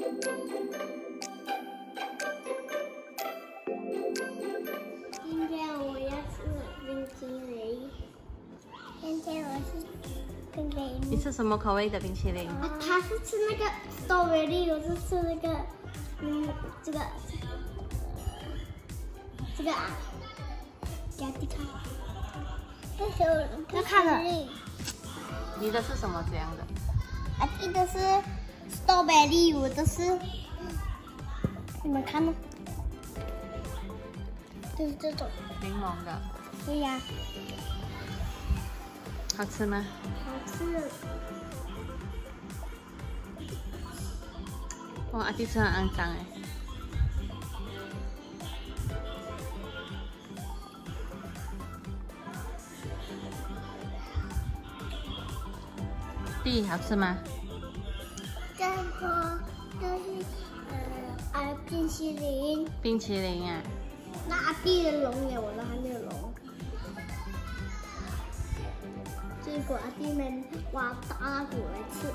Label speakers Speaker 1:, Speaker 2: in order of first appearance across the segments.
Speaker 1: 今天我要吃冰淇淋。今天我是冰淇淋。
Speaker 2: 你吃什么口味的冰淇淋？
Speaker 1: 啊，他是吃那个 strawberry，我是吃那个，嗯，这个，这个啊，给他看。这是要看了。
Speaker 2: 你的是什么这样的？
Speaker 1: 啊，这个是 strawberry，我的是，你们看吗？就是这种。
Speaker 2: 柠檬的。
Speaker 1: 对呀。
Speaker 2: 好吃吗？
Speaker 1: 好吃。
Speaker 2: 哇，阿弟吃很肮脏哎。弟，好吃吗？
Speaker 1: 这个就是呃啊冰淇淋。
Speaker 2: 冰淇淋啊。
Speaker 1: 那阿弟的龙眼我都还没有龙。结果阿弟们挖大骨来吃，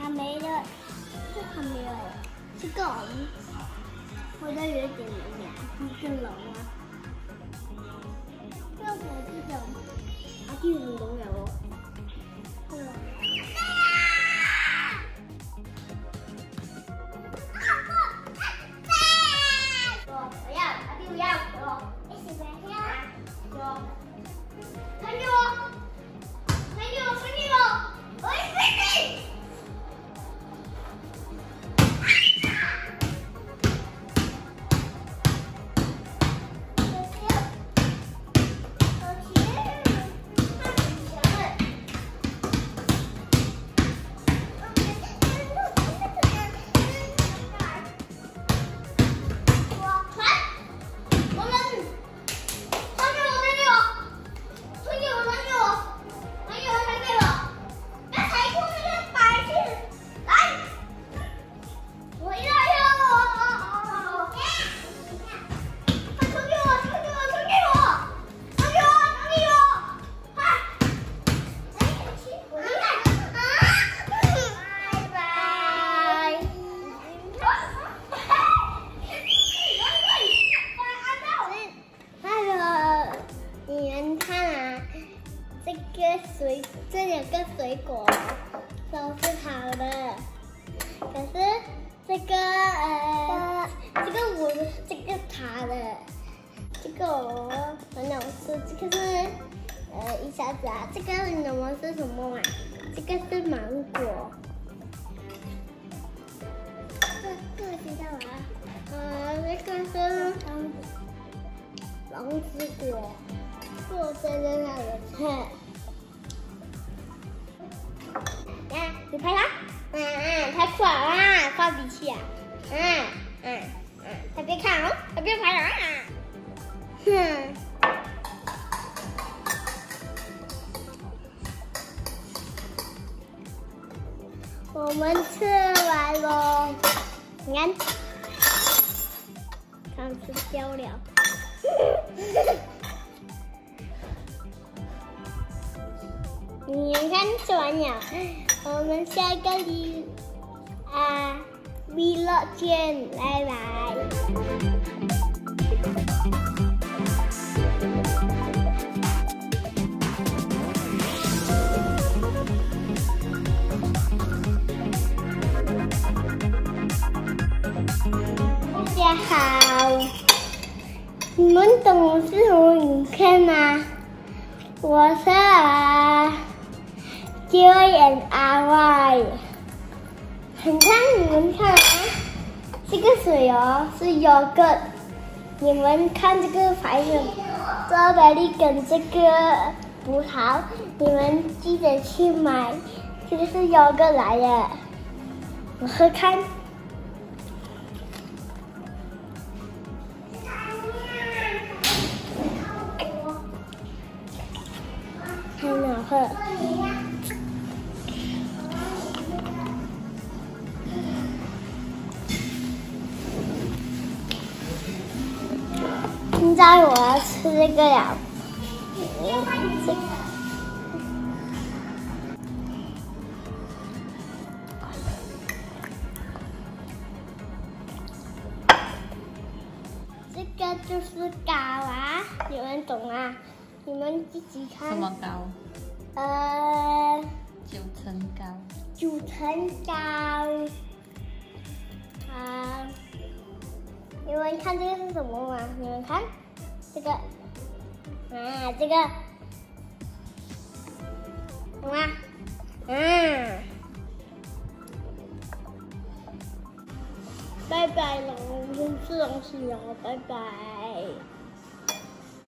Speaker 1: 还没真的 这还没有，这个我都有点冷呀，一个龙啊，这个这种阿弟很龙眼哦。水水果都是好的，可是这个呃，这个我这个他的，这个我很想吃，这个是呃一下子啊，这个你懂吗？是什么？嘛？这个是芒果，这这个是干嘛？呃，这个是王子果，我在在那里你拍他，嗯嗯，太快了，发脾气，嗯嗯嗯，他别看哦，他别拍啊，哼。我们吃完喽，你看，刚吃掉了。你看吃完了。我们下个礼啊，vlog 见，拜拜。大家好，你们懂是什么影片吗？我是啊。就演阿外，很看你们看啊，这个水哦是优格，你们看这个牌子，这百利跟这个葡萄，你们记得去买，这个是优格来的，我喝看，很好喝。现在我要吃这个呀。这个。这个就是糕啊，你们懂啊？你们自己看。
Speaker 2: 什么糕？
Speaker 1: 呃，
Speaker 2: 九层糕。
Speaker 1: 九层糕。啊，你们看这个是什么吗？你们看，这个，啊，这个，懂吗？嗯。拜拜了，我们吃东西了，拜拜。